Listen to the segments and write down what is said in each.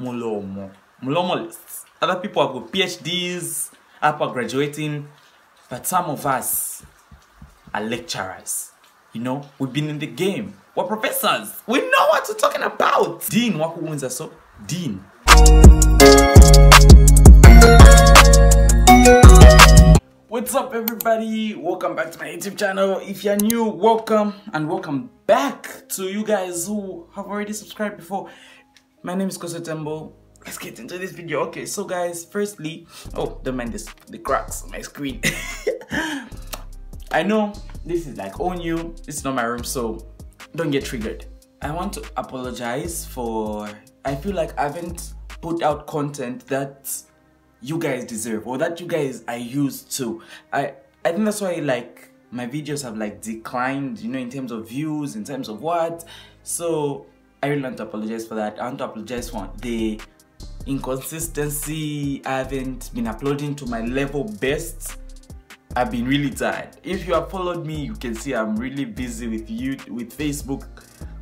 mulomo. Mulomolists. Other people have got PhDs, upper graduating, but some of us are lecturers. You know, we've been in the game. We're professors. We know what we're talking about. Dean wakuunza so Dean. What's up everybody? Welcome back to my YouTube channel. If you're new, welcome and welcome back to you guys who have already subscribed before. My name is Koso Tembo. Let's get into this video. Okay, so guys, firstly, oh, don't mind this, the cracks on my screen. I know this is like all new. It's not my room, so don't get triggered. I want to apologize for I feel like I haven't put out content that you guys deserve or that you guys are used to. I I think that's why like my videos have like declined, you know, in terms of views, in terms of what. So I really want to apologize for that. I want to apologize for the inconsistency. I haven't been uploading to my level best. I've been really tired. If you have followed me, you can see I'm really busy with you with Facebook.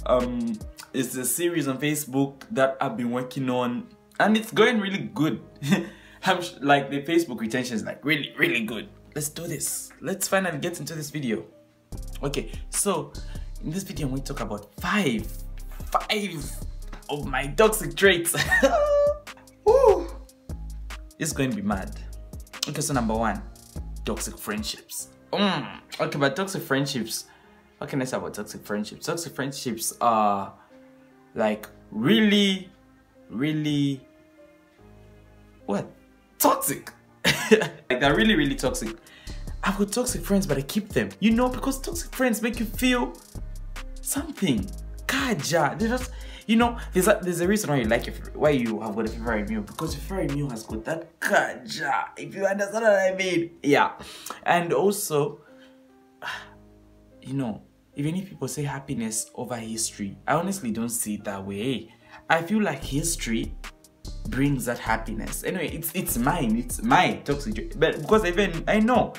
Um, it's a series on Facebook that I've been working on, and it's going really good. I'm like the Facebook retention is like really, really good. Let's do this. Let's finally get into this video. Okay, so in this video, I'm going to talk about five, five of my toxic traits. It's going to be mad. Okay, so number one, toxic friendships. Mm. Okay, but toxic friendships. What can I say about toxic friendships? Toxic friendships are like really, really what? Toxic. like they're really, really toxic. I've got toxic friends, but I keep them. You know, because toxic friends make you feel something. Kaja. They just you know, there's a there's a reason why you like your why you have got a favorite meal because your favorite meal has got that kaja. If you understand what I mean, yeah. And also, you know, even if people say happiness over history, I honestly don't see it that way. I feel like history brings that happiness. Anyway, it's it's mine. It's my toxic. But because even I know,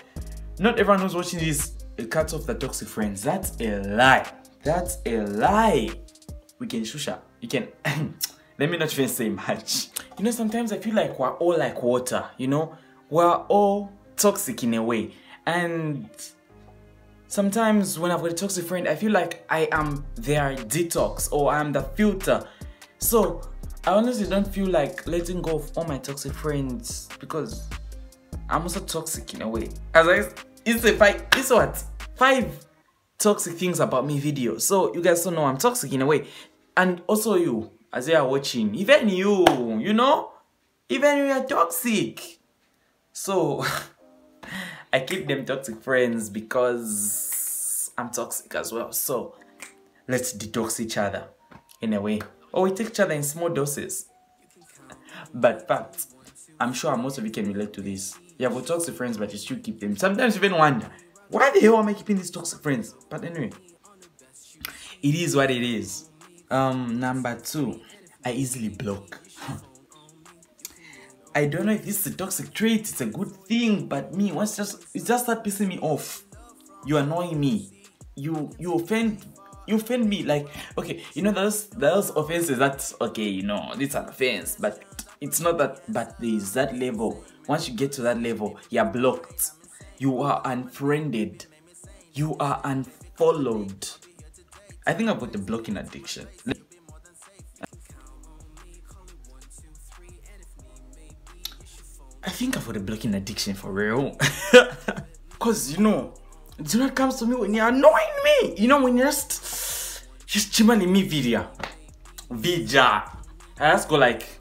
not everyone who's watching this cuts off the toxic friends. That's a lie. That's a lie. We can shusha. You can. let me not even say much. You know, sometimes I feel like we're all like water. You know, we're all toxic in a way, and sometimes when I've got a toxic friend, I feel like I am their detox or I'm the filter. So I honestly don't feel like letting go of all my toxic friends because I'm also toxic in a way. As I, it's a five, it's what? Five toxic things about me video. So you guys don't know I'm toxic in a way. And also you, as you are watching, even you, you know, even you are toxic. So I keep them toxic friends because I'm toxic as well. So let's detox each other in a way. Or we take each other in small doses. But fact, I'm sure most of you can relate to this. You have toxic friends, but you still keep them. Sometimes even wonder, why the hell am I keeping these toxic friends? But anyway, it is what it is. Um, number two, I easily block. I don't know if this is a toxic trait, it's a good thing, but me, once just it just start pissing me off. You annoy me. You you offend you offend me like okay you know those those offenses that's okay you know it's an offense but it's not that but there's that level once you get to that level you're blocked you are unfriended you are unfollowed i think i've got the blocking addiction i think i've got a blocking addiction for real because you know do not comes to me when you're annoying me. You know, when you're just just chimani me video. Vija. I just go like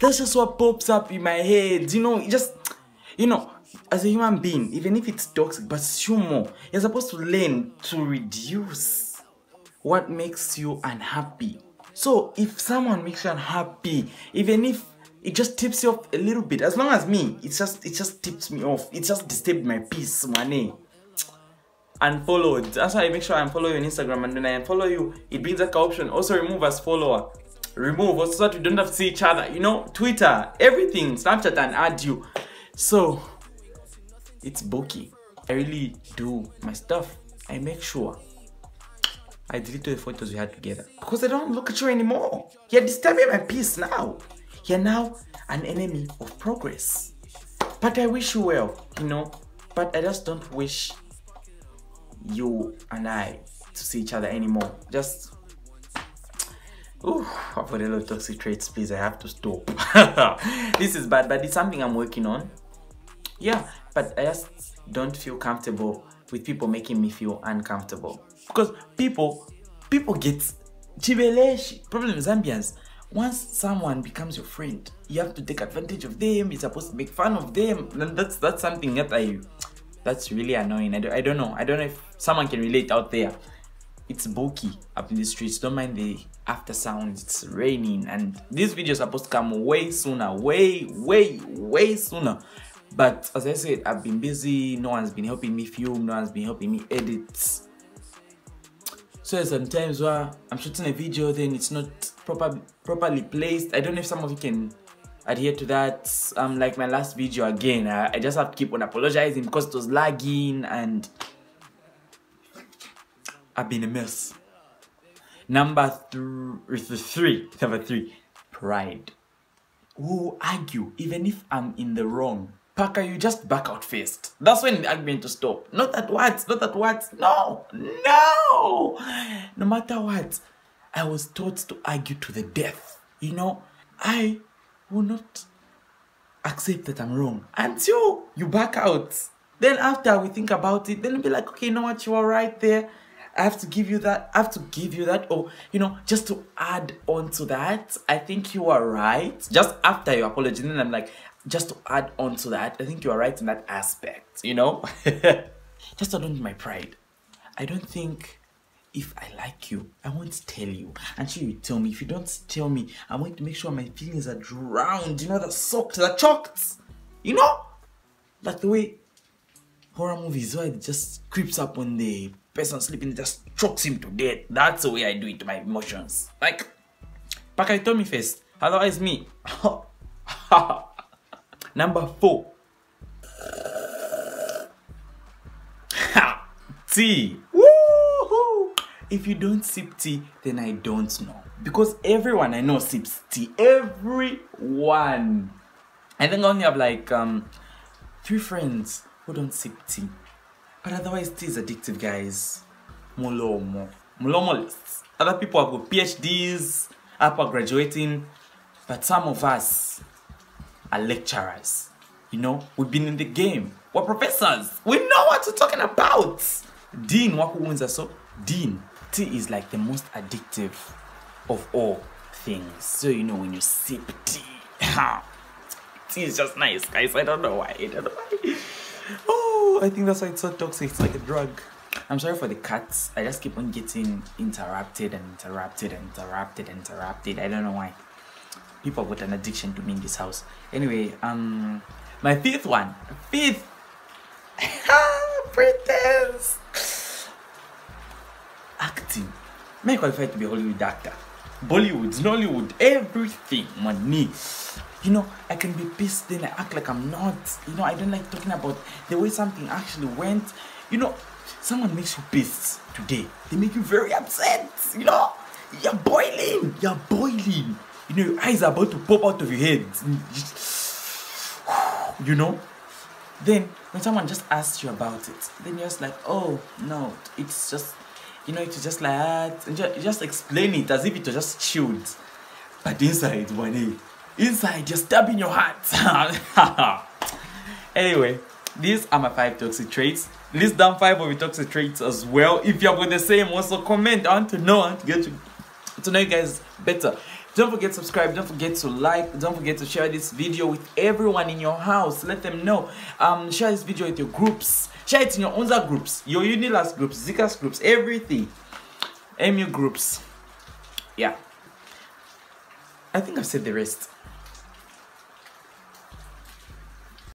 That's just what pops up in my head. You know, just you know, as a human being, even if it's toxic, but humor, you're supposed to learn to reduce what makes you unhappy. So if someone makes you unhappy, even if it just tips you off a little bit. As long as me, it just it just tips me off. It just disturbed my peace, money. Unfollowed. That's why I make sure I unfollow you on Instagram and when I unfollow you, it brings that option. Also remove as follower. Remove also so that we don't have to see each other. You know, Twitter, everything, Snapchat and add you. So it's bulky. I really do my stuff. I make sure I deleted the photos we had together because I don't look at you anymore. You're disturbing my peace now. You're now an enemy of progress. But I wish you well, you know. But I just don't wish you and I to see each other anymore. Just Ooh, I've got a lot of toxic traits, please. I have to stop. this is bad, but it's something I'm working on. Yeah, but I just don't feel comfortable with people making me feel uncomfortable. Because people, people get chibeleshi. Problem Zambians. Once someone becomes your friend, you have to take advantage of them. You're supposed to make fun of them. And that's that's something that I, that's really annoying. I don't, I don't know. I don't know if someone can relate out there it's bulky up in the streets don't mind the after sounds it's raining and this video is supposed to come way sooner way way way sooner but as i said i've been busy no one's been helping me film no one's been helping me edit so sometimes where i'm shooting a video then it's not proper properly placed i don't know if some of you can adhere to that um like my last video again I, I just have to keep on apologizing because it was lagging and I've been a mess. Number th three, number three, pride. Who argue even if I'm in the wrong. Parker, you just back out first. That's when the argument to stop. Not at what, not at what. No, no. No matter what, I was taught to argue to the death. You know, I will not accept that I'm wrong until you back out. Then after we think about it, then be like, okay, you know what, you are right there. I have to give you that. I have to give you that. Or, you know, just to add on to that, I think you are right. Just after your apology, then I'm like, just to add on to that, I think you are right in that aspect, you know? just to add on to my pride. I don't think if I like you, I won't tell you until you tell me. If you don't tell me, I'm going to make sure my feelings are drowned, you know, the soaked, the choked, you know? Like the way horror movies where it just creeps up when the person sleeping just chokes him to death. That's the way I do it to my emotions. Like, Paka, told me first. Otherwise, me. Number four. tea. Woohoo! If you don't sip tea, then I don't know. Because everyone I know sips tea. Everyone. I think I only have like um three friends who don't sip tea. But otherwise, tea is addictive, guys. Mulomo. Lists. Other people have got PhDs, upper graduating, but some of us are lecturers. You know, we've been in the game. We're professors. We know what we're talking about. Dean Waku so Dean. Tea is like the most addictive of all things. So you know when you sip tea. tea is just nice, guys. I don't know why. I don't know why. Oh, I think that's why it's so toxic. It's like a drug. I'm sorry for the cuts. I just keep on getting interrupted and interrupted and interrupted and interrupted. I don't know why. People got an addiction to me in this house. Anyway, um, my fifth one. Fifth. Pretense. Acting. May qualify to be a Hollywood actor. Bollywood, Nollywood, everything. Money you know, I can be pissed, then I act like I'm not. You know, I don't like talking about the way something actually went. You know, someone makes you pissed today, they make you very upset. You know, you're boiling, you're boiling. You know, your eyes are about to pop out of your head. You know, then when someone just asks you about it, then you're just like, oh no, it's just, you know, it's just like that. And just, just explain it as if it was just chilled. But inside, one day, inside you're stabbing your heart anyway these are my five toxic traits list down five of your toxic traits as well if you're with the same also comment i want to know i want to get to, to know you guys better don't forget to subscribe don't forget to like don't forget to share this video with everyone in your house. Let them know. Um share this video with your groups. Share it in your own groups your UNILUS groups ZCAS groups everything. Mu groups. Yeah. I think I've said the rest.